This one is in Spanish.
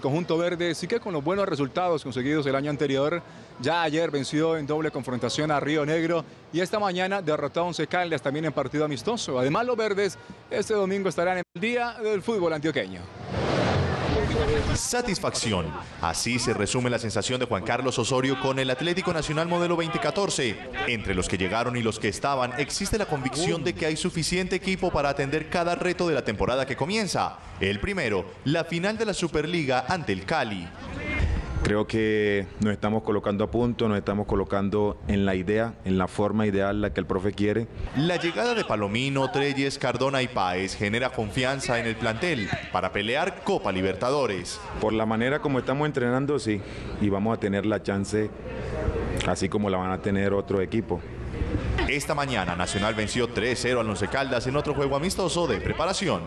conjunto verde sigue con los buenos resultados conseguidos el año anterior. Ya ayer venció en doble confrontación a Río Negro y esta mañana derrotó a Once Caldas también en partido amistoso. Además, los verdes este domingo estarán en el Día del Fútbol Antioqueño. Satisfacción. Así se resume la sensación de Juan Carlos Osorio con el Atlético Nacional Modelo 2014. Entre los que llegaron y los que estaban, existe la convicción de que hay suficiente equipo para atender cada reto de la temporada que comienza. El primero, la final de la Superliga ante el Cali. Creo que nos estamos colocando a punto, nos estamos colocando en la idea, en la forma ideal la que el profe quiere. La llegada de Palomino, Treyes, Cardona y Páez genera confianza en el plantel para pelear Copa Libertadores. Por la manera como estamos entrenando, sí, y vamos a tener la chance así como la van a tener otro equipo. Esta mañana Nacional venció 3-0 al Once Caldas en otro juego amistoso de preparación.